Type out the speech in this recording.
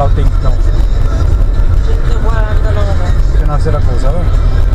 lá o tanque não. Ito, buwan na lang ako.